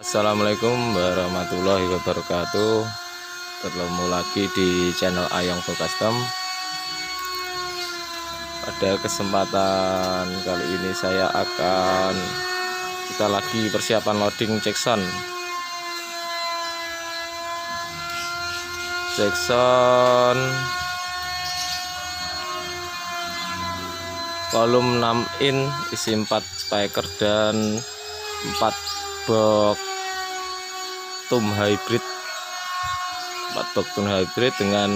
Assalamualaikum warahmatullahi wabarakatuh. Bertemu lagi di channel Ayong Custom. Pada kesempatan kali ini saya akan Kita lagi persiapan loading Jackson. Jackson Kolom 6 in isi 4 spiker dan 4 box tum hybrid. 4 box tum hybrid dengan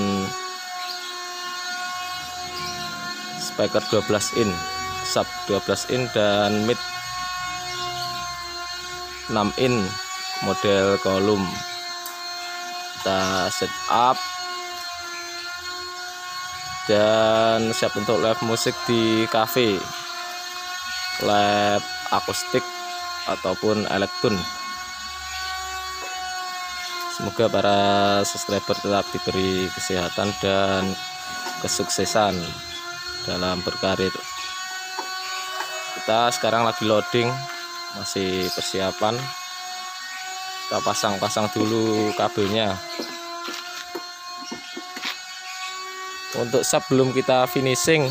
speaker 12 in sub 12 in dan mid 6 in model kolom kita setup dan siap untuk live musik di cafe live akustik ataupun elektron Semoga para subscriber tetap diberi kesehatan dan kesuksesan dalam berkarir. Kita sekarang lagi loading, masih persiapan. Kita pasang-pasang dulu kabelnya. Untuk sebelum kita finishing,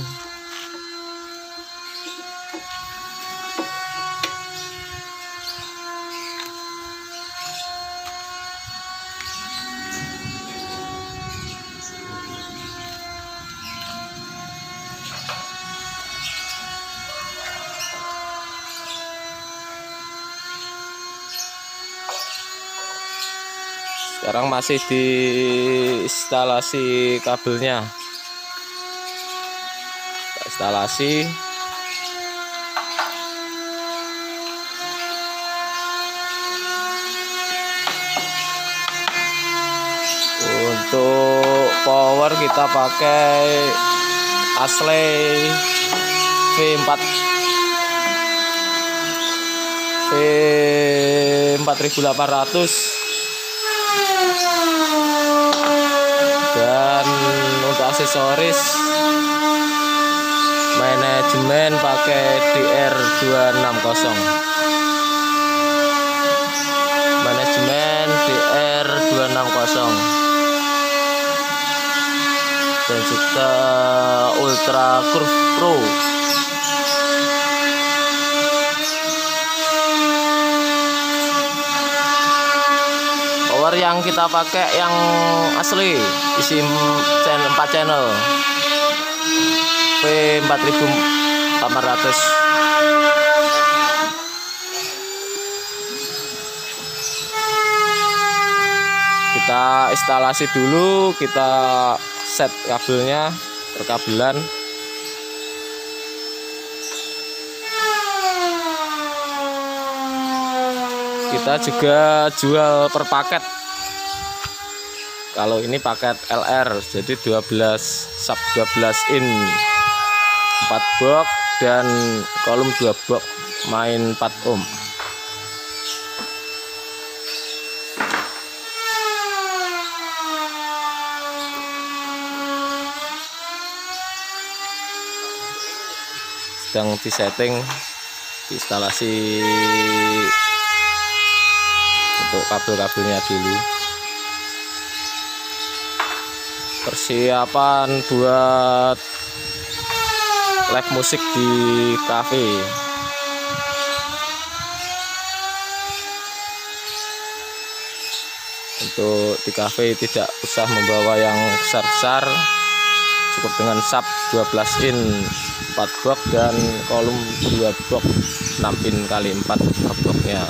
sekarang masih di instalasi kabelnya instalasi. Untuk power kita pakai Asle V4 V4800 dan untuk aksesoris manajemen pakai DR260 manajemen DR260 dan juga Ultra Curve Pro power yang kita pakai yang asli isi channel 4 channel. V4800 kita instalasi dulu kita set kabelnya perkabelan. Kita juga jual per paket kalau ini paket LR jadi 12 sub 12 in. 4 box dan kolom 2 box main 4 ohm sedang disetting diinstalasi untuk kabel-kabelnya dulu persiapan buat live musik di cafe untuk di cafe tidak usah membawa yang besar-besar. Cukup dengan sub 12 in 4 box dan kolom 2 box 6 in kali 4 per boxnya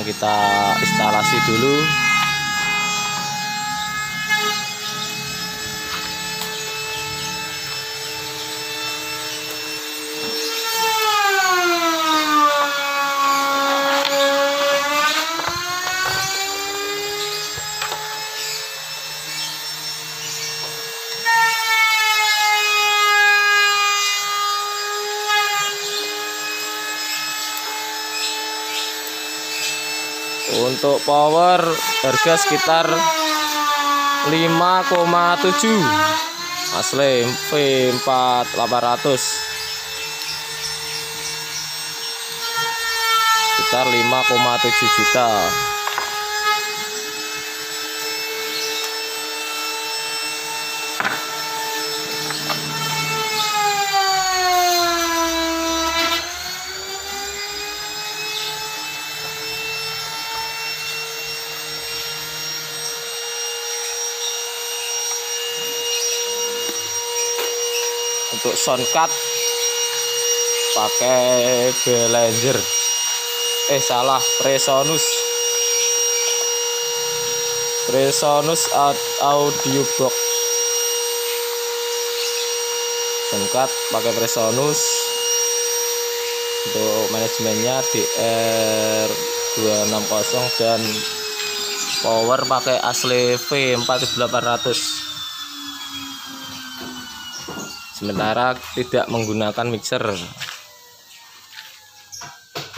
sekarang kita instalasi dulu untuk power harga sekitar 5,7 asli V4800 sekitar 5,7 juta untuk soundcard pakai Behringer eh salah. Presonus Presonus audio box soundcard pakai Presonus untuk manajemennya DR260 dan power pakai asli V4800 sementara tidak menggunakan mixer.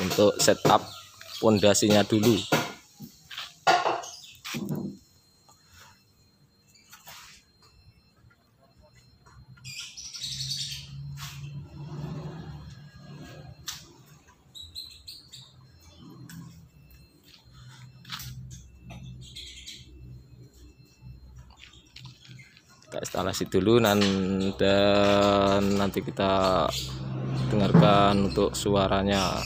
Untuk setup pondasinya dulu instalasi dulu dan, dan nanti kita dengarkan untuk suaranya